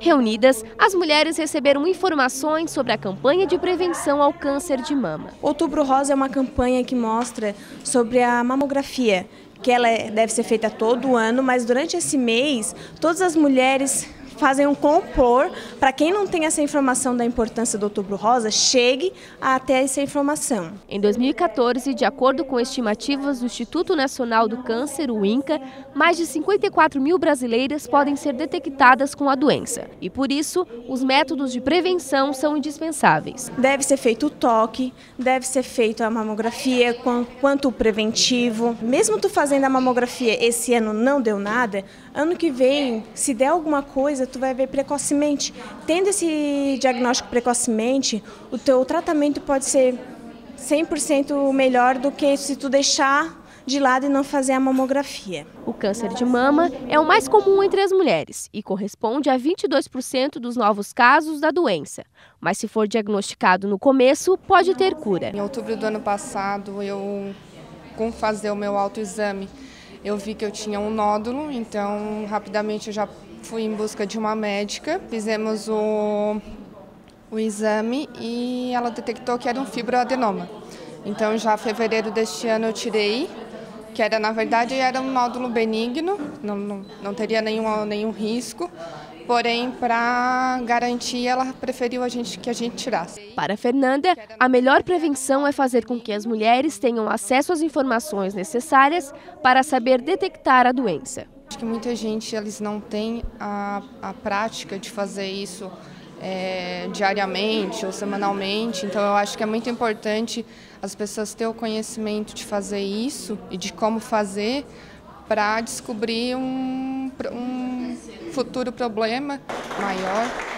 Reunidas, as mulheres receberam informações sobre a campanha de prevenção ao câncer de mama. Outubro Rosa é uma campanha que mostra sobre a mamografia, que ela é, deve ser feita todo ano, mas durante esse mês, todas as mulheres fazem um compor para quem não tem essa informação da importância do Outubro Rosa, chegue até essa informação. Em 2014, de acordo com estimativas do Instituto Nacional do Câncer, o INCA, mais de 54 mil brasileiras podem ser detectadas com a doença. E por isso, os métodos de prevenção são indispensáveis. Deve ser feito o toque, deve ser feito a mamografia quanto o preventivo. Mesmo tu fazendo a mamografia esse ano não deu nada, ano que vem, se der alguma coisa, tu vai ver precocemente. Tendo esse diagnóstico precocemente, o teu tratamento pode ser 100% melhor do que se tu deixar de lado e não fazer a mamografia. O câncer de mama é o mais comum entre as mulheres e corresponde a 22% dos novos casos da doença. Mas se for diagnosticado no começo, pode ter cura. Em outubro do ano passado, eu com fazer o meu autoexame, eu vi que eu tinha um nódulo, então rapidamente eu já fui em busca de uma médica, fizemos o, o exame e ela detectou que era um fibroadenoma. Então já em fevereiro deste ano eu tirei, que era na verdade era um nódulo benigno, não, não, não teria nenhum, nenhum risco, porém para garantir ela preferiu a gente que a gente tirasse. Para Fernanda, a melhor prevenção é fazer com que as mulheres tenham acesso às informações necessárias para saber detectar a doença. Acho que muita gente eles não tem a, a prática de fazer isso é, diariamente ou semanalmente, então eu acho que é muito importante as pessoas terem o conhecimento de fazer isso e de como fazer para descobrir um, um futuro problema maior.